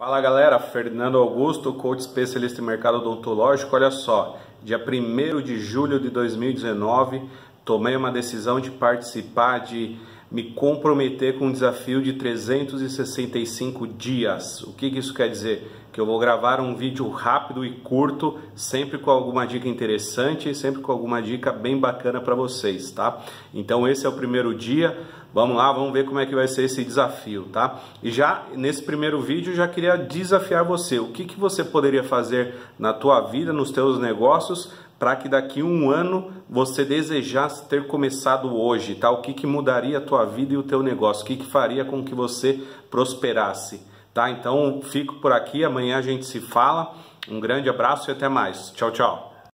Fala galera, Fernando Augusto, coach especialista em mercado odontológico. Olha só, dia 1 de julho de 2019, tomei uma decisão de participar, de me comprometer com um desafio de 365 dias. O que, que isso quer dizer? Que eu vou gravar um vídeo rápido e curto, sempre com alguma dica interessante, sempre com alguma dica bem bacana para vocês, tá? Então esse é o primeiro dia. Vamos lá, vamos ver como é que vai ser esse desafio, tá? E já nesse primeiro vídeo já queria desafiar você. O que, que você poderia fazer na tua vida, nos teus negócios, para que daqui um ano você desejasse ter começado hoje, tá? O que, que mudaria a tua vida e o teu negócio? O que, que faria com que você prosperasse, tá? Então fico por aqui, amanhã a gente se fala. Um grande abraço e até mais. Tchau, tchau.